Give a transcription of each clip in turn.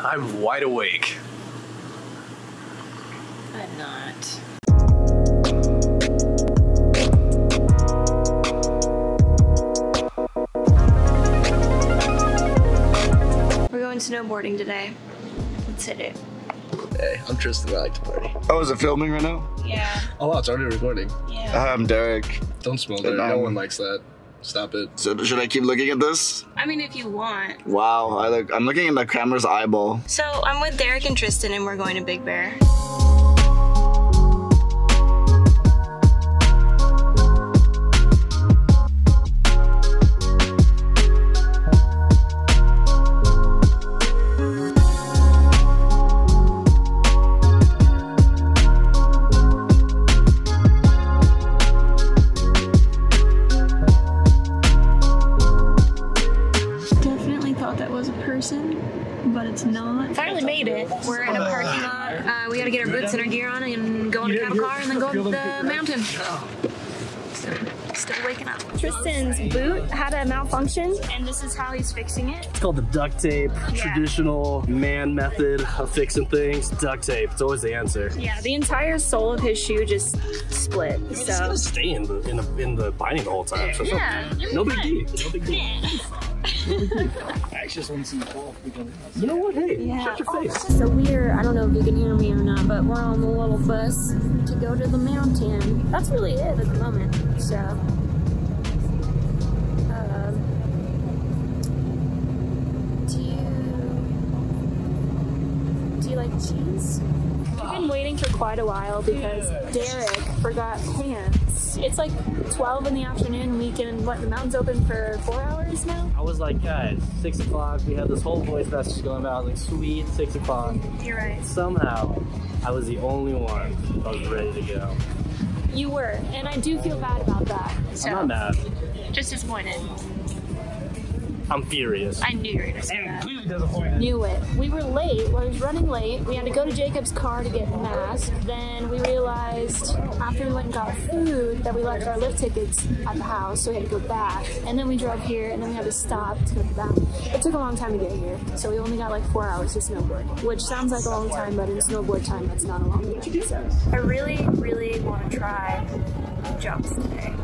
I'm wide awake. I'm not. We're going snowboarding today. Let's hit it. Hey, I'm Tristan. I like to party. Oh, is it filming right now? Yeah. Oh, wow, it's already recording. Yeah. I'm Derek. Don't smell there. No one likes that. Stop it. So should I keep looking at this? I mean, if you want. Wow, I look. I'm looking at the camera's eyeball. So I'm with Derek and Tristan, and we're going to Big Bear. Made it. We're in a parking lot. Uh, we gotta get our boots and our gear on and go in a cab car and then go up the mountain. So, still waking up. Tristan's boot had a malfunction, and this is how he's fixing it. It's called the duct tape. Yeah. Traditional man method of fixing things. Duct tape. It's always the answer. Yeah, the entire sole of his shoe just split. It's gonna stay in the in the in the binding the whole time. So Yeah, no, you'll no big deal. No big deal. I just want to see the ball because You know what? Hey, Yeah. shut your face. So we're, I don't know if you can hear me or not, but we're on the little bus to go to the mountain. That's really it at the moment. So, um, do you, do you like cheese? We've been waiting for quite a while because Derek forgot pants. It's like 12 in the afternoon. We can, what, the mountain's open for four hours now? I was like, guys, six o'clock. We had this whole voice message going about, Like, sweet, six o'clock. You're right. Somehow, I was the only one that was ready to go. You were, and I do feel bad about that. So, I'm not mad. just disappointed. I'm furious. I knew you were gonna say that. completely disappointed. Knew it. We were late. I was running late. We had to go to Jacob's car to get masked. Then we realized after we went and got food that we left our lift tickets at the house, so we had to go back. And then we drove here, and then we had to stop to go back. It took a long time to get here, so we only got like four hours to snowboard, which sounds like a long time, but in snowboard time, that's not a long time. So I really, really want to try jumps today.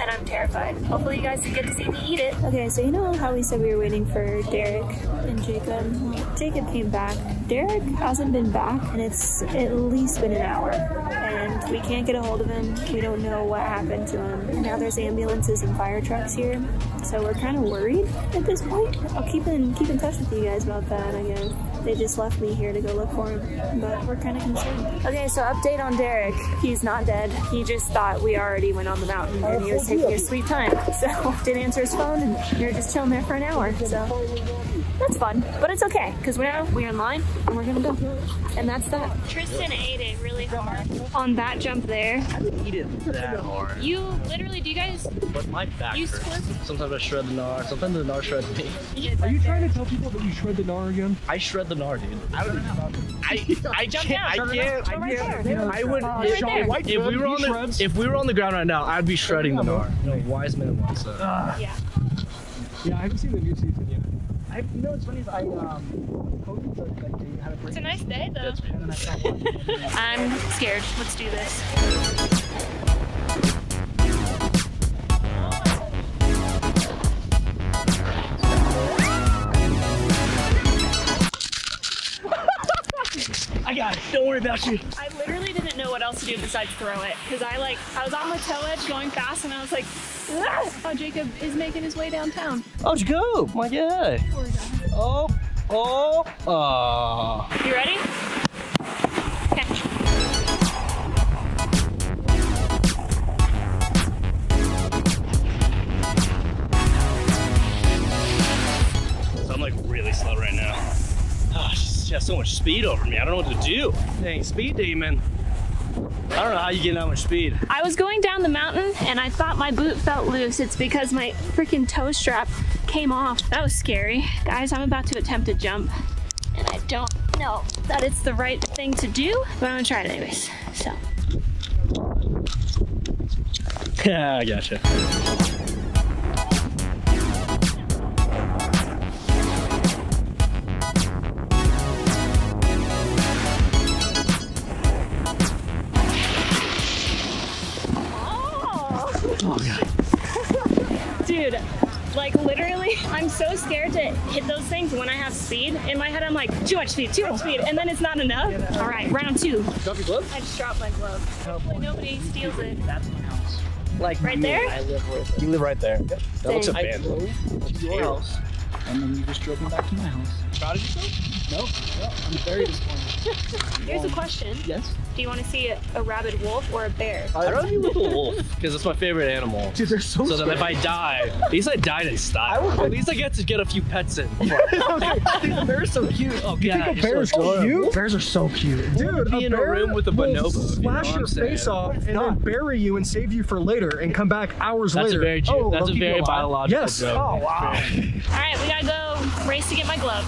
And I'm terrified. Hopefully you guys can get to see me eat it. Okay, so you know how we said we were waiting for Derek and Jacob? Jacob came back. Derek hasn't been back and it's at least been an hour. And we can't get a hold of him. We don't know what happened to him. Now there's ambulances and fire trucks here. So we're kind of worried at this point. I'll keep in keep in touch with you guys about that, I guess. They just left me here to go look for him, but we're kind of concerned. Okay, so update on Derek. He's not dead. He just thought we already went on the mountain and he was taking his sweet time. So didn't answer his phone and we were just chilling there for an hour. So that's fun, but it's okay because now we're in line and we're gonna go. And that's that. Tristan ate it really hard on that jump there. I didn't eat it that hard. You literally, do you guys? But my back You hurts. Sometimes I shred the gnar. Sometimes the gnar shreds me. Are you trying to tell people that you shred the gnar again? I shred the gnar, dude. I would. I I Jump can't. I down. can't. I right can't. there. I would. right if, there. If we were on the if we were on the ground right now, I'd be shredding the gnar. You know, wise man once said. Yeah. Yeah, I haven't seen the new season yet. I, you know what's funny is I um. Kobe said like they had a break. It's a nice day though. I saw one. I'm scared. Let's do this. I got it. Don't worry about you. I literally didn't know what else to do besides throw it because I like I was on the toe edge going fast and I was like, ah! oh Jacob is making his way downtown. How'd you go? My guy. Oh. Oh. Oh. You ready? Catch. I'm like really slow right now. Oh, she has so much speed over me. I don't know what to do. Dang, speed demon. I don't know how you get that much speed. I was going down the mountain and I thought my boot felt loose. It's because my freaking toe strap came off. That was scary. Guys, I'm about to attempt a jump and I don't know that it's the right thing to do, but I'm gonna try it anyways. So. Yeah, I gotcha. Dude, like literally, I'm so scared to hit those things when I have speed. In my head, I'm like, too much speed, too much speed, and then it's not enough. All right, round two. Drop your glove? I just dropped my glove. Hopefully nobody steals it. That's my house. Like right there? I live right there. You live right there. Yep. That looks abandoned. That's your house. And then you just drove me back to my house. Proud of yourself? No. no I'm very disappointed. Here's a question. Yes? Do you want to see a, a rabid wolf or a bear? I'd rather be with a wolf because that's my favorite animal. Dude, they're so, So that if I die, at least I died in style. At least I get to get a few pets in. They're so cute. Oh You god, think a you're bear's so cute? Bears are so cute. Dude, be in a room with a bonobo, you know Slash what your I'm saying? face off and then bury you and save you for later and come back hours That's later. a very true. Oh, that's a keep you very alive. biological Yes. joke. Oh wow. All right, we gotta go race to get my glove.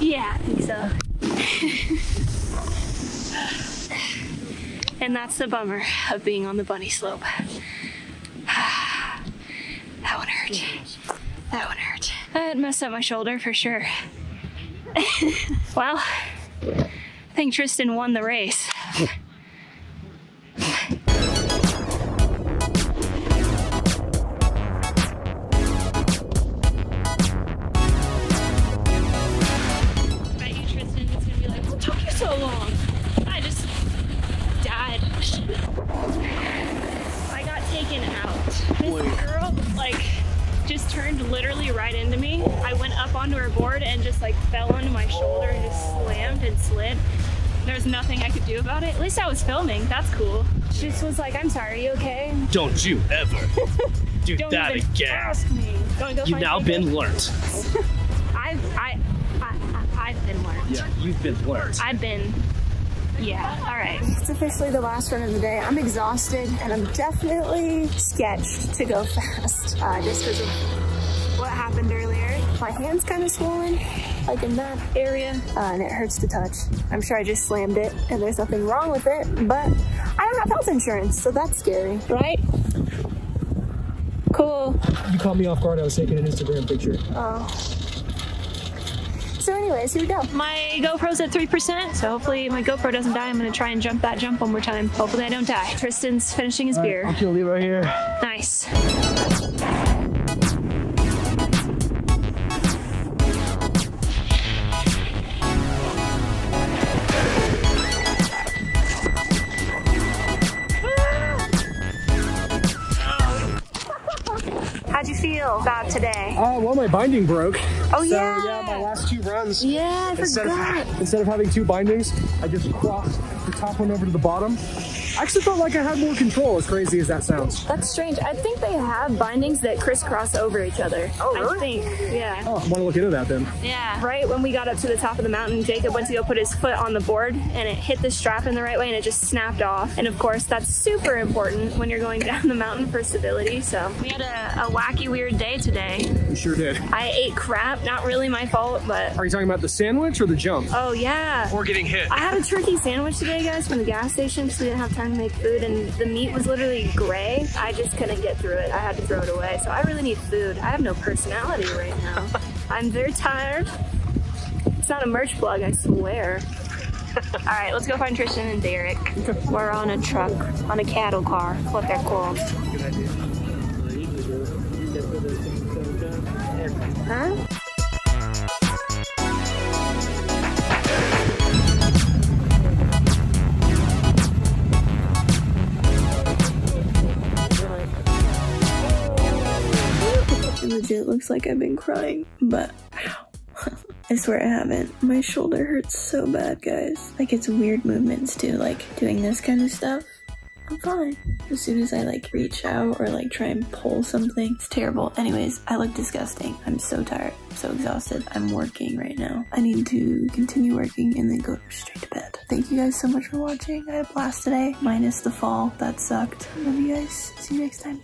Yeah, I think so. and that's the bummer of being on the bunny slope. that one hurt. That one hurt. That messed up my shoulder for sure. well, I think Tristan won the race. This girl, like, just turned literally right into me. I went up onto her board and just like fell onto my shoulder and just slammed and slid. There's nothing I could do about it. At least I was filming. That's cool. She just was like, I'm sorry, you okay? Don't you ever do Don't that even again. ask me. Don't go You've now been learnt. I've, I, I, I've been learned. Yeah, you've been learnt. I've been, yeah, all right. It's officially the last run of the day. I'm exhausted and I'm definitely sketched to go fast uh, just because of what happened earlier. My hand's kind of swollen, like in that area, uh, and it hurts to touch. I'm sure I just slammed it and there's nothing wrong with it, but I don't have health insurance, so that's scary, right? Cool. You caught me off guard. I was taking an Instagram picture. Oh. So anyways, here we go. My GoPro's at 3%, so hopefully my GoPro doesn't die. I'm gonna try and jump that jump one more time. Hopefully I don't die. Tristan's finishing his beer. You'll leave right here. Nice. Feel about today? Uh, well, my binding broke. Oh So yeah. yeah, my last two runs. Yeah, I Instead forgot. of, instead of having two bindings, I just crossed the top one over to the bottom. I actually felt like I had more control, as crazy as that sounds. That's strange. I think they have bindings that crisscross over each other. Oh, really? I think. Yeah. Oh, I want to look into that then. Yeah. Right when we got up to the top of the mountain, Jacob went to go put his foot on the board and it hit the strap in the right way and it just snapped off. And of course, that's super important when you're going down the mountain for stability. So we had a, a wacky, weird day today. You sure did. I ate crap, not really my fault, but Are you talking about the sandwich or the jump? oh yeah. Or getting hit? I had a turkey sandwich today, guys, from the gas station so we didn't have time to make food, and the meat was literally gray. I just couldn't get through it. I had to throw it away. So I really need food. I have no personality right now. I'm very tired. It's not a merch plug, I swear. All right, let's go find Tristan and Derek. We're on a truck, on a cattle car, what they're called. Huh? Looks like I've been crying, but. I swear I haven't. My shoulder hurts so bad, guys. Like it's weird movements too, like doing this kind of stuff. I'm fine. As soon as I like reach out or like try and pull something, it's terrible. Anyways, I look disgusting. I'm so tired, I'm so exhausted. I'm working right now. I need to continue working and then go straight to bed. Thank you guys so much for watching. I had a blast today, minus the fall. That sucked. Love you guys. See you next time.